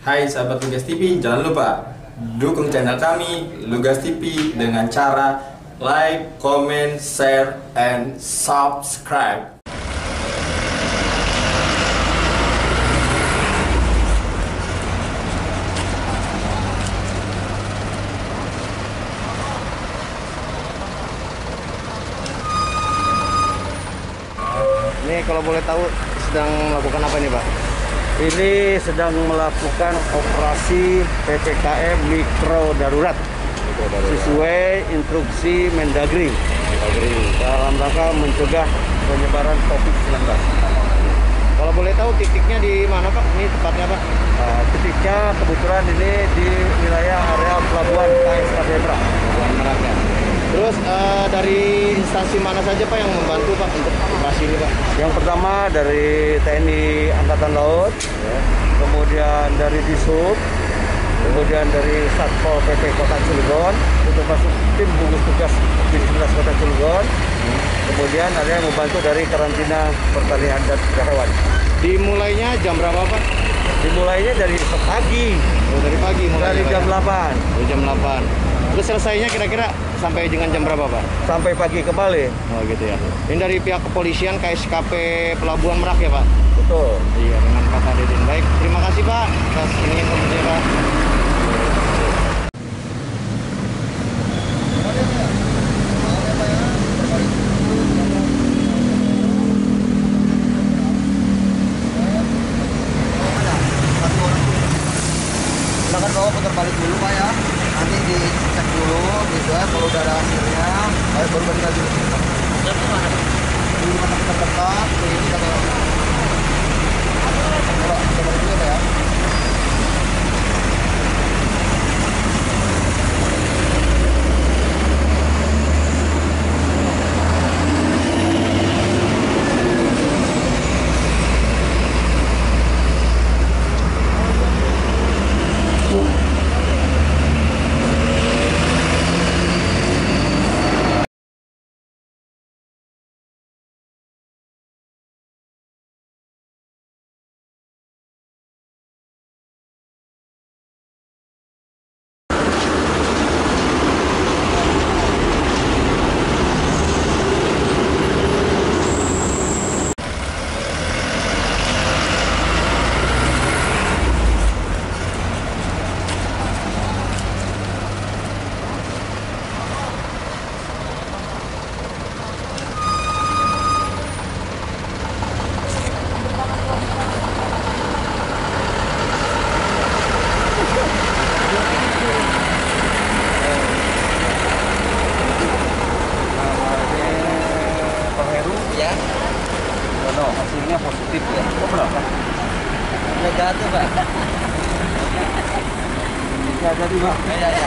Hai sahabat Lugas TV, jangan lupa dukung channel kami Lugas TV dengan cara like, comment, share, and subscribe. Ini kalau boleh tahu sedang melakukan apa ini Pak? Ini sedang melakukan operasi PPKM mikro darurat sesuai instruksi Mendagri dalam rangka mencegah penyebaran COVID-19. Kalau boleh tahu titiknya di mana Pak? Ini tepatnya Pak? Nah, ketika kebetulan ini di wilayah area pelabuhan KSKP Merak. Pelabuhan ya. Terus eh, dari instansi mana saja Pak yang membantu Pak untuk operasi ini Pak? Yang pertama dari TNI Angkatan Laut, ya. kemudian dari Disub, kemudian dari Satpol PP Kota Cilegon, untuk masuk tim gugus tugas Covid-19 Kota Cilegon, kemudian ada yang membantu dari karantina pertanian dan hewan. Dimulainya jam berapa Pak? Dimulainya dari pagi, Oh, dari pagi mulai dari jam 8 Oh, jam 8. Terus selesainya kira-kira sampai dengan jam berapa Pak? sampai pagi kembali. Oh gitu ya. Ini dari pihak kepolisian KSKP Pelabuhan Merak ya Pak? Betul. Iya dengan Pak Kadidin. Baik, terima kasih Pak atas ini informasinya Pak. silakan bawa putar balik dulu pak ya nanti dicek ya kalau udah ada hasilnya baru balik lagi. Di rumah sakit terdekat ini kata kalau kita balik dulu ya Pak Heru, ya no, hasilnya positif ya. Oh, berapa? negatif pak Ya, jadi Pak. ya ya